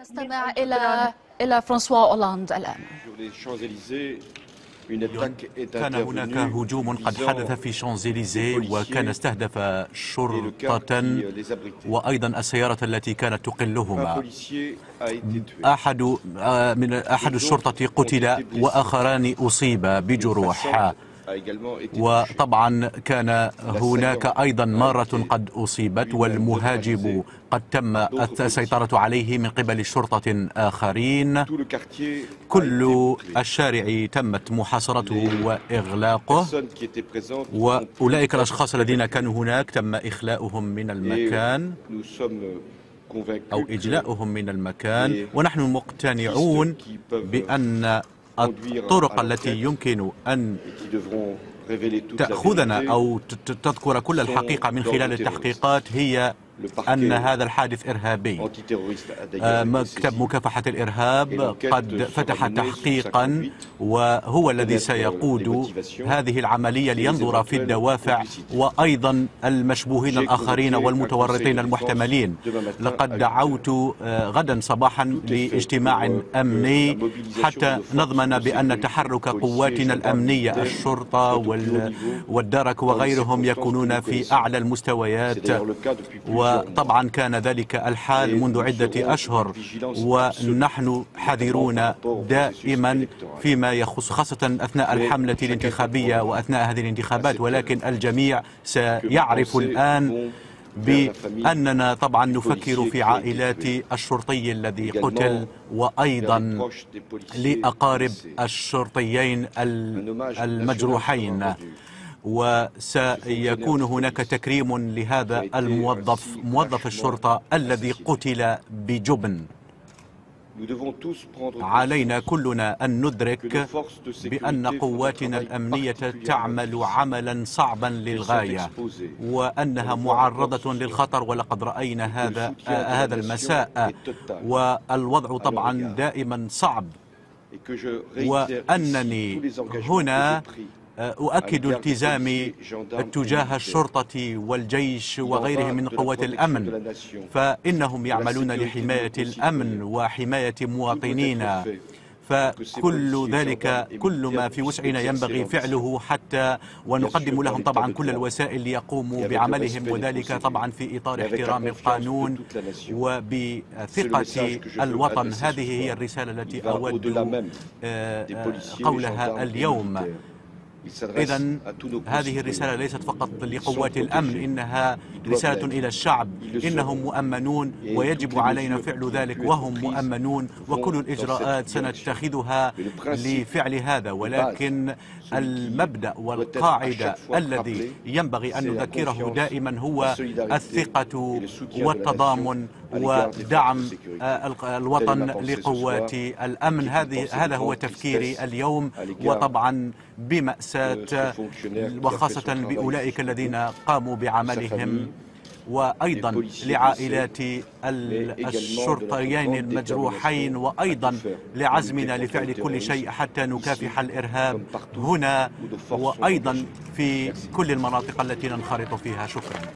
نستمع إلى إلى فرانسوا أولاند الآن. كان هناك هجوم قد حدث في شانزليزيه وكان استهدف شرطة وأيضا السيارة التي كانت تقلهما. أحد من أحد الشرطة قتل وآخران أصيبا بجروح. وطبعا كان هناك أيضا مرة قد أصيبت والمهاجم قد تم السيطرة عليه من قبل شرطة آخرين. كل الشارع تمت محاصرته وإغلاقه وأولئك الأشخاص الذين كانوا هناك تم إخلاؤهم من المكان أو إجلاؤهم من المكان. ونحن مقتنعون بأن الطرق التي يمكن أن تأخذنا أو تذكر كل الحقيقة من خلال التحقيقات هي أن هذا الحادث إرهابي. آه، مكتب مكافحة الإرهاب قد فتح تحقيقا وهو الذي سيقود هذه العملية لينظر في الدوافع وأيضا المشبوهين الآخرين والمتورطين المحتملين. لقد دعوت آه، غدا صباحا لاجتماع أمني حتى نضمن بأن تحرك قواتنا الأمنية الشرطة والدرك وغيرهم يكونون في أعلى المستويات. و وطبعا كان ذلك الحال منذ عدة أشهر ونحن حذرون دائما فيما يخص خاصة أثناء الحملة الانتخابية وأثناء هذه الانتخابات ولكن الجميع سيعرف الآن بأننا طبعا نفكر في عائلات الشرطي الذي قتل وأيضا لأقارب الشرطيين المجروحين. وسيكون هناك تكريم لهذا الموظف موظف الشرطة الذي قتل بجبن. علينا كلنا أن ندرك بأن قواتنا الأمنية تعمل عملا صعبا للغاية وأنها معرضة للخطر ولقد رأينا هذا هذا المساء والوضع طبعا دائما صعب. وأنني هنا أؤكد التزامي تجاه الشرطة والجيش وغيرهم من قوات الأمن فإنهم يعملون لحماية الأمن وحماية مواطنينا. فكل ذلك كل ما في وسعنا ينبغي فعله حتى ونقدم لهم طبعا كل الوسائل ليقوموا بعملهم وذلك طبعا في إطار احترام القانون وبثقة الوطن. هذه هي الرسالة التي أود آه، قولها اليوم. إذا هذه الرسالة ليست فقط لقوات الأمن إنها رسالة إلى الشعب إنهم مؤمنون ويجب علينا فعل ذلك وهم مؤمنون. وكل الإجراءات سنتخذها لفعل هذا ولكن المبدأ والقاعدة الذي ينبغي أن نذكره دائما هو الثقة والتضامن ودعم الوطن لقوات الأمن. هذه هذا هو تفكيري اليوم وطبعا بمأساة وخاصة بأولئك الذين قاموا بعملهم وأيضا لعائلات الشرطيين المجروحين وأيضا لعزمنا لفعل كل شيء حتى نكافح الإرهاب هنا وأيضا في كل المناطق التي ننخرط فيها. شكرا.